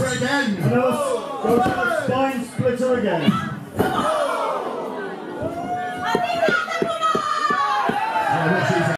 splitter again. And go to the spine splitter again.